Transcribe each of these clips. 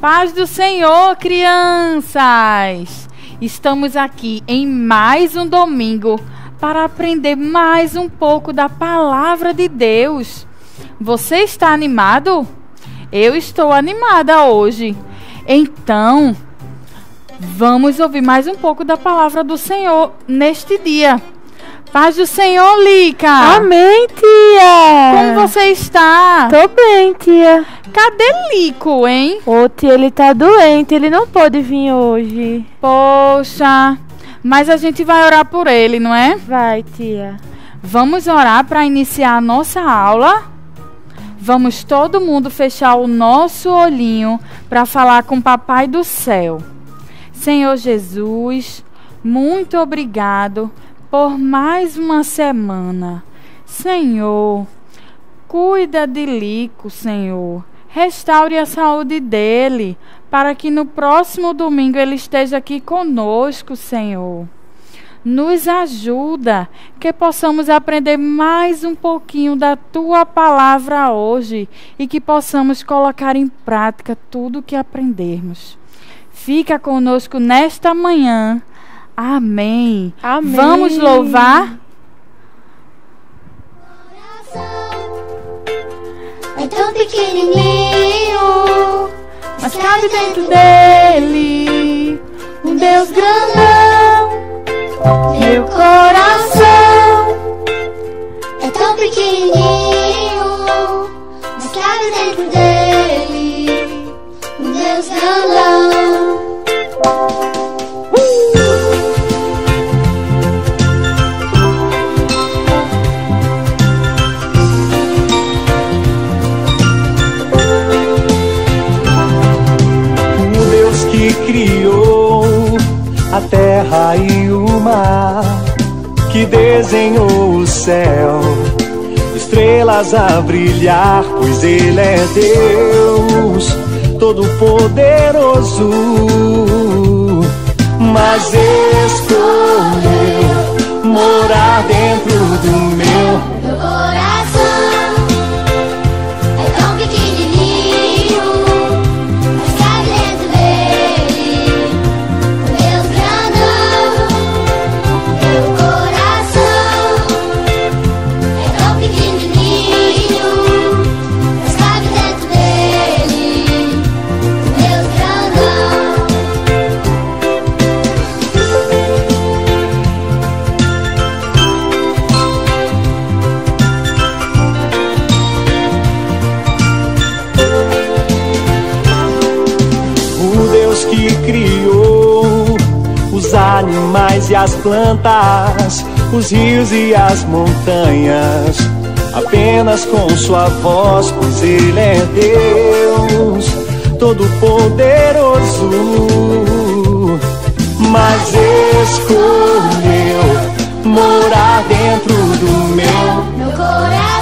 Paz do Senhor, crianças! Estamos aqui em mais um domingo para aprender mais um pouco da palavra de Deus. Você está animado? Eu estou animada hoje. Então, vamos ouvir mais um pouco da palavra do Senhor neste dia. Paz do Senhor, Lica. Amém, tia. Como você está? Tô bem, tia. Cadê Lico, hein? Ô, tia, ele tá doente, ele não pode vir hoje. Poxa, mas a gente vai orar por ele, não é? Vai, tia. Vamos orar para iniciar a nossa aula? Vamos todo mundo fechar o nosso olhinho para falar com o Papai do Céu. Senhor Jesus, muito obrigado por mais uma semana. Senhor, cuida de Lico, Senhor. Restaure a saúde dele, para que no próximo domingo ele esteja aqui conosco, Senhor. Nos ajuda, que possamos aprender mais um pouquinho da tua palavra hoje e que possamos colocar em prática tudo o que aprendermos. Fica conosco nesta manhã Amém. Amém. Vamos louvar? É tão pequenininho, Mas cabe dentro dele um Deus grandão. meu coração. É tão pequenininho, mas cabe dentro dele um Deus grandão. Desenhou o céu, estrelas a brilhar, pois Ele é Deus Todo-Poderoso, mas escolheu morar dentro do meu plantas, os rios e as montanhas, apenas com sua voz, pois Ele é Deus Todo-Poderoso, mas escolheu morar dentro do meu Meu coração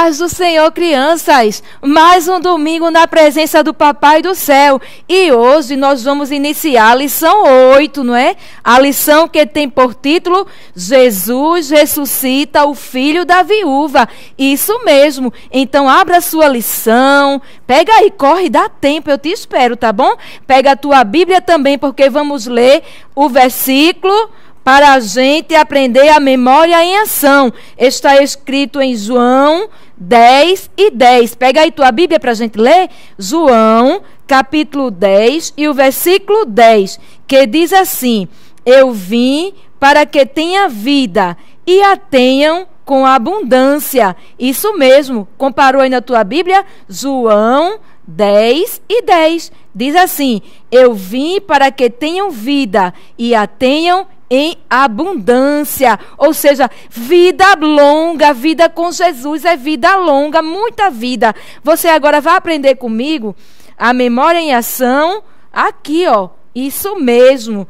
paz do Senhor, crianças! Mais um domingo na presença do Papai do Céu. E hoje nós vamos iniciar a lição 8, não é? A lição que tem por título Jesus ressuscita o filho da viúva. Isso mesmo. Então abra sua lição, pega aí, corre, dá tempo, eu te espero, tá bom? Pega a tua Bíblia também, porque vamos ler o versículo para a gente aprender a memória em ação. Está escrito em João 10 e 10. Pega aí tua Bíblia para a gente ler. João, capítulo 10 e o versículo 10, que diz assim: Eu vim para que tenha vida e a tenham com abundância. Isso mesmo. Comparou aí na tua Bíblia? João 10 e 10. Diz assim: Eu vim para que tenham vida e a tenham em abundância. Ou seja, vida longa, vida com Jesus é vida longa, muita vida. Você agora vai aprender comigo a memória em ação aqui, ó. Isso mesmo.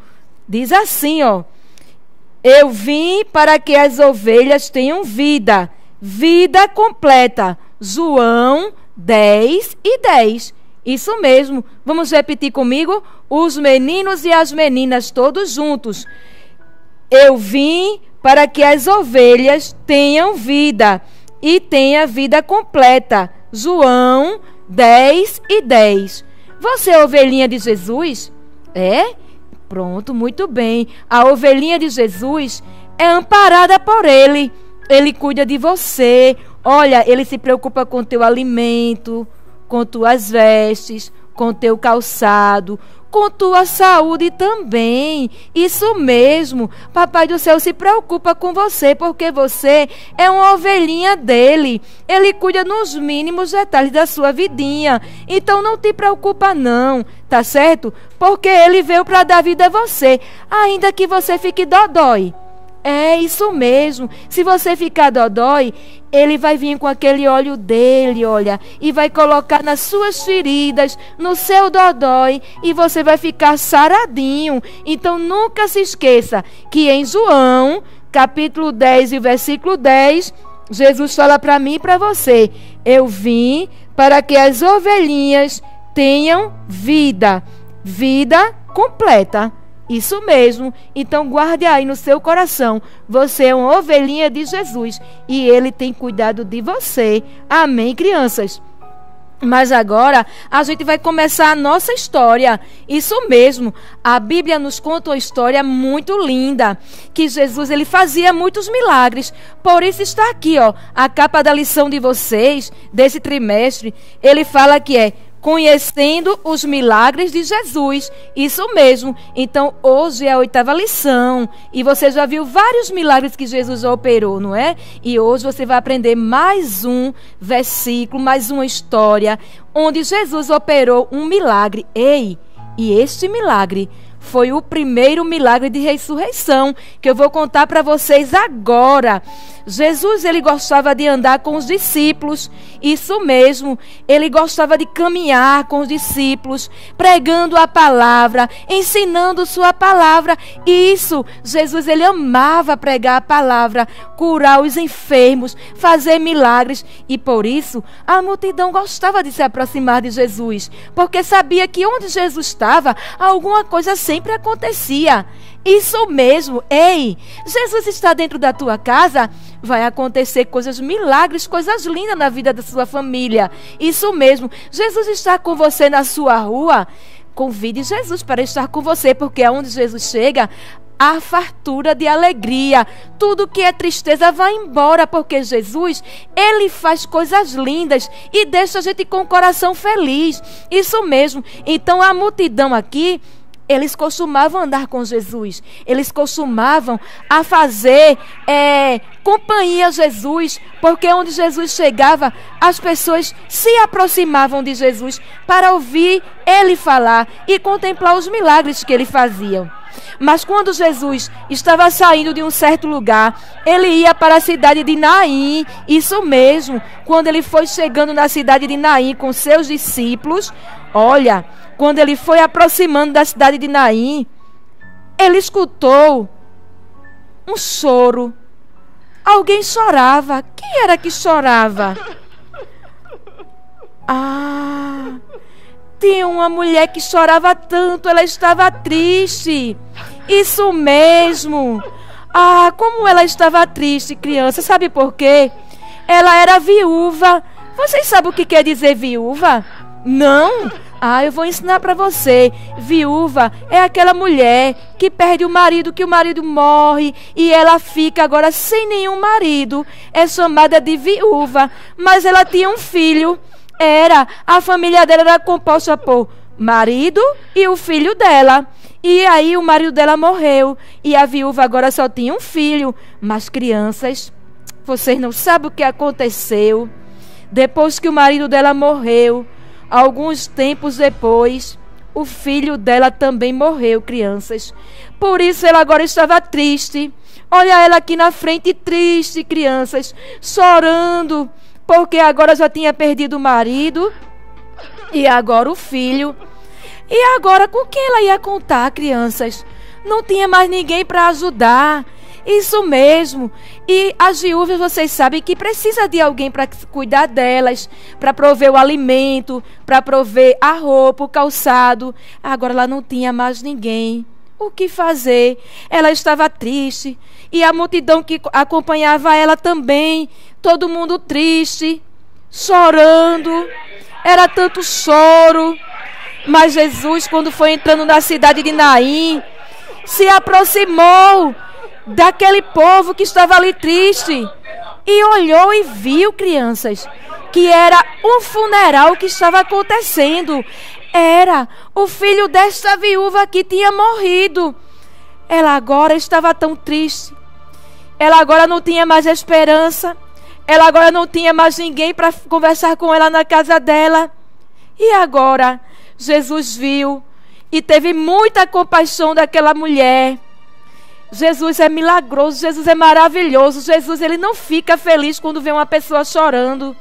Diz assim, ó. Eu vim para que as ovelhas tenham vida, vida completa. João 10 e 10. Isso mesmo. Vamos repetir comigo? Os meninos e as meninas todos juntos. Eu vim para que as ovelhas tenham vida e tenha vida completa. João 10 e 10. Você é ovelhinha de Jesus? É? Pronto, muito bem. A ovelhinha de Jesus é amparada por Ele. Ele cuida de você. Olha, Ele se preocupa com teu alimento, com tuas vestes, com teu calçado, com tua saúde também. Isso mesmo. Papai do céu se preocupa com você porque você é uma ovelhinha dele. Ele cuida nos mínimos detalhes da sua vidinha. Então não te preocupa não, tá certo? Porque ele veio para dar vida a você, ainda que você fique dodói. É isso mesmo. Se você ficar dodói, ele vai vir com aquele óleo dele, olha, e vai colocar nas suas feridas, no seu dodói, e você vai ficar saradinho. Então nunca se esqueça que em João, capítulo 10 e versículo 10, Jesus fala para mim e para você: Eu vim para que as ovelhinhas tenham vida, vida completa. Isso mesmo. Então guarde aí no seu coração. Você é uma ovelhinha de Jesus e ele tem cuidado de você. Amém, crianças. Mas agora a gente vai começar a nossa história. Isso mesmo. A Bíblia nos conta uma história muito linda, que Jesus ele fazia muitos milagres. Por isso está aqui, ó, a capa da lição de vocês desse trimestre. Ele fala que é conhecendo os milagres de Jesus. Isso mesmo. Então, hoje é a oitava lição. E você já viu vários milagres que Jesus operou, não é? E hoje você vai aprender mais um versículo, mais uma história, onde Jesus operou um milagre. Ei, e este milagre foi o primeiro milagre de ressurreição que eu vou contar para vocês agora. Jesus ele gostava de andar com os discípulos, isso mesmo. Ele gostava de caminhar com os discípulos, pregando a palavra, ensinando sua palavra. Isso, Jesus ele amava pregar a palavra, curar os enfermos, fazer milagres e por isso a multidão gostava de se aproximar de Jesus, porque sabia que onde Jesus estava, alguma coisa sempre acontecia. Isso mesmo, ei, Jesus está dentro da tua casa, vai acontecer coisas milagres, coisas lindas na vida da sua família. Isso mesmo, Jesus está com você na sua rua. Convide Jesus para estar com você, porque aonde Jesus chega, há fartura de alegria. Tudo que é tristeza vai embora, porque Jesus, ele faz coisas lindas e deixa a gente com o coração feliz. Isso mesmo. Então a multidão aqui eles costumavam andar com Jesus, eles costumavam a fazer é, companhia a Jesus, porque onde Jesus chegava, as pessoas se aproximavam de Jesus para ouvir ele falar e contemplar os milagres que ele fazia. Mas quando Jesus estava saindo de um certo lugar, ele ia para a cidade de Naim. Isso mesmo. Quando ele foi chegando na cidade de Naim com seus discípulos, olha, quando ele foi aproximando da cidade de Naim, ele escutou um choro. Alguém chorava. Quem era que chorava? Ah, tinha uma mulher que chorava tanto, ela estava triste. Isso mesmo. Ah, como ela estava triste, criança. Sabe por quê? Ela era viúva. Vocês sabem o que quer dizer viúva? Não? Ah, eu vou ensinar para você. Viúva é aquela mulher que perde o marido, que o marido morre e ela fica agora sem nenhum marido. É chamada de viúva. Mas ela tinha um filho. Era. A família dela era composta por marido e o filho dela. E aí o marido dela morreu. E a viúva agora só tinha um filho. Mas crianças, vocês não sabem o que aconteceu. Depois que o marido dela morreu, alguns tempos depois, o filho dela também morreu, crianças. Por isso ela agora estava triste. Olha ela aqui na frente, triste, crianças, chorando, porque agora já tinha perdido o marido e agora o filho. E agora com quem ela ia contar, crianças? Não tinha mais ninguém para ajudar. Isso mesmo. E as viúvas, vocês sabem que precisa de alguém para cuidar delas, para prover o alimento, para prover a roupa, o calçado. Agora ela não tinha mais ninguém. O que fazer? Ela estava triste. E a multidão que acompanhava ela também. Todo mundo triste, chorando. Era tanto choro. Mas Jesus, quando foi entrando na cidade de Naim, se aproximou daquele povo que estava ali triste e olhou e viu, crianças, que era um funeral que estava acontecendo. Era o filho desta viúva que tinha morrido. Ela agora estava tão triste. Ela agora não tinha mais esperança. Ela agora não tinha mais ninguém para conversar com ela na casa dela. E agora Jesus viu e teve muita compaixão daquela mulher. Jesus é milagroso, Jesus é maravilhoso. Jesus ele não fica feliz quando vê uma pessoa chorando.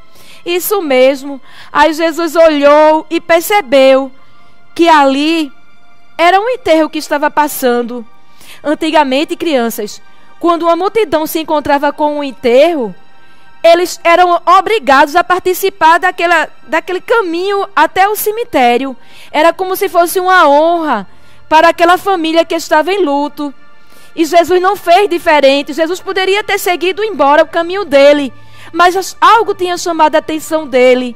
Isso mesmo. Aí Jesus olhou e percebeu que ali era um enterro que estava passando. Antigamente, crianças, quando uma multidão se encontrava com um enterro, eles eram obrigados a participar daquela, daquele caminho até o cemitério. Era como se fosse uma honra para aquela família que estava em luto. E Jesus não fez diferente. Jesus poderia ter seguido embora o caminho dele, mas algo tinha chamado a atenção dele.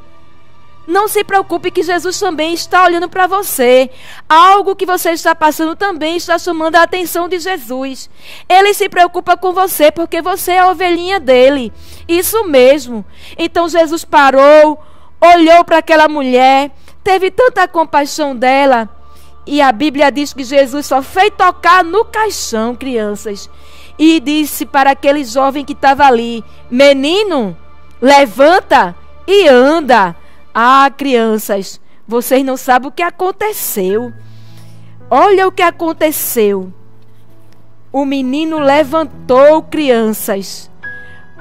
Não se preocupe que Jesus também está olhando para você. Algo que você está passando também está chamando a atenção de Jesus. Ele se preocupa com você porque você é a ovelhinha dele. Isso mesmo. Então Jesus parou, olhou para aquela mulher, teve tanta compaixão dela e a Bíblia diz que Jesus só fez tocar no caixão, crianças. E disse para aquele jovem que estava ali: Menino, levanta e anda. Ah, crianças, vocês não sabem o que aconteceu. Olha o que aconteceu. O menino levantou, crianças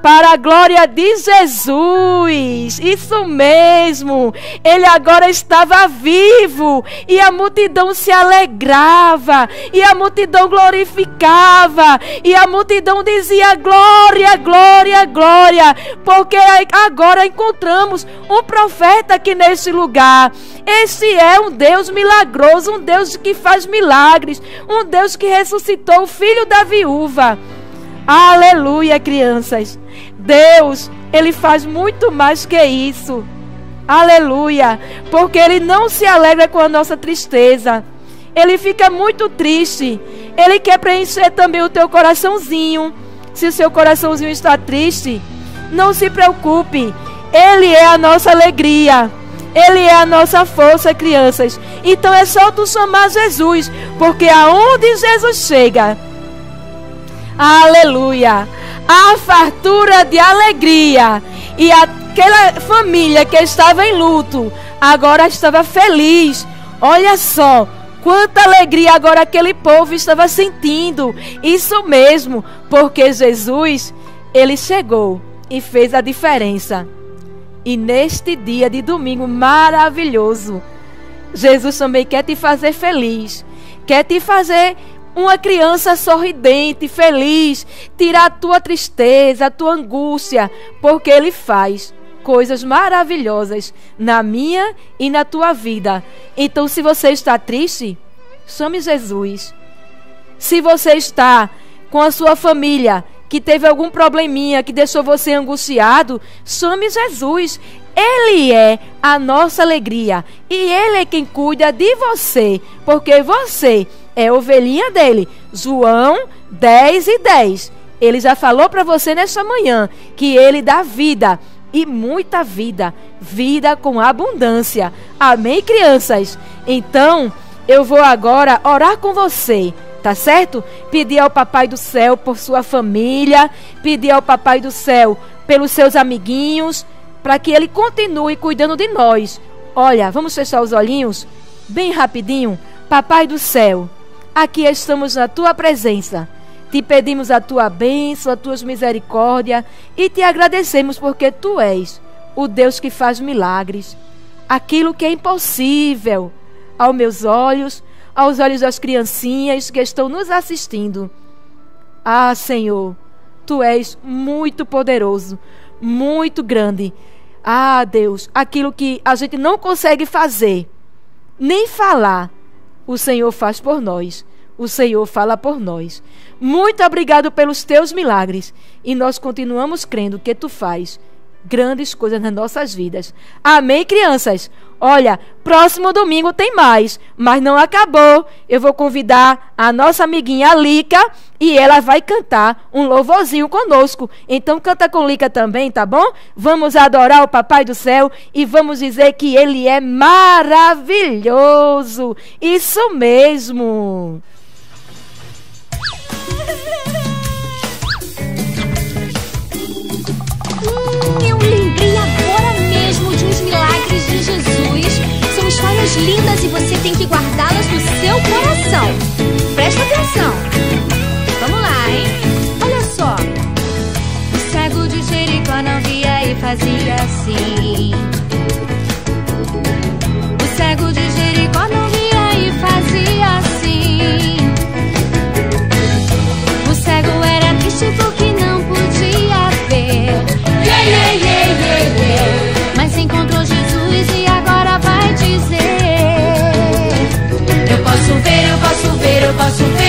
para a glória de Jesus. Isso mesmo. Ele agora estava vivo e a multidão se alegrava e a multidão glorificava e a multidão dizia glória, glória, glória, porque agora encontramos um profeta aqui neste lugar. Esse é um Deus milagroso, um Deus que faz milagres, um Deus que ressuscitou o filho da viúva. Aleluia, crianças. Deus, ele faz muito mais que isso. Aleluia, porque ele não se alegra com a nossa tristeza. Ele fica muito triste. Ele quer preencher também o teu coraçãozinho. Se o seu coraçãozinho está triste, não se preocupe. Ele é a nossa alegria. Ele é a nossa força, crianças. Então é só tu chamar Jesus, porque aonde Jesus chega, aleluia, a fartura de alegria. E aquela família que estava em luto agora estava feliz. Olha só, quanta alegria agora aquele povo estava sentindo. Isso mesmo, porque Jesus, ele chegou e fez a diferença. E neste dia de domingo maravilhoso, Jesus também quer te fazer feliz, quer te fazer uma criança sorridente, feliz, tirar a tua tristeza, a tua angústia, porque Ele faz. coisas maravilhosas na minha e na tua vida. Então, se você está triste, chame Jesus. Se você está com a sua família que teve algum probleminha que deixou você angustiado, chame Jesus. Ele é a nossa alegria e Ele é quem cuida de você, porque você é ovelhinha dele. João 10 e 10. Ele já falou para você nesta manhã que Ele dá vida e muita vida, vida com abundância. Amém, crianças? Então, eu vou agora orar com você tá certo? Pedir ao Papai do Céu por sua família, pedir ao Papai do Céu pelos seus amiguinhos, para que ele continue cuidando de nós. Olha, vamos fechar os olhinhos bem rapidinho. Papai do Céu, aqui estamos na tua presença. Te pedimos a tua bênção, a tua misericórdia e te agradecemos porque tu és o Deus que faz milagres. Aquilo que é impossível aos meus olhos, aos olhos das criancinhas que estão nos assistindo. Ah, Senhor, tu és muito poderoso, muito grande. Ah, Deus, aquilo que a gente não consegue fazer, nem falar, o Senhor faz por nós. O Senhor fala por nós. Muito obrigado pelos teus milagres. E nós continuamos crendo que tu faz grandes coisas nas nossas vidas. Amém, crianças? Olha, próximo domingo tem mais, mas não acabou. Eu vou convidar a nossa amiguinha Lica e ela vai cantar um louvorzinho conosco. Então canta com Lica também, tá bom? Vamos adorar o Papai do Céu e vamos dizer que ele é maravilhoso. Isso mesmo. Histórias lindas e você tem que guardá-las no seu coração. Presta atenção. Vamos lá, hein? Olha só. O cego de Jericó não via e fazia assim. paso